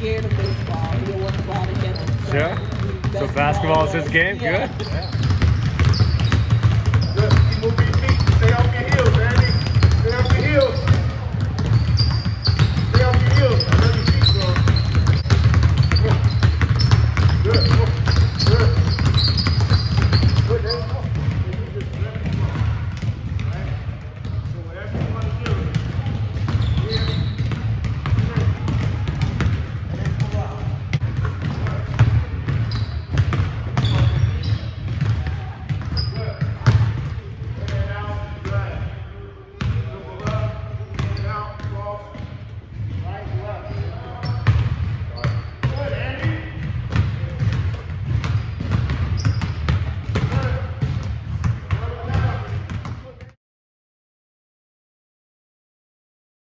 scared of baseball. He don't want the ball to get him. Yeah. So basketball is his game. Yeah. Good. Yeah.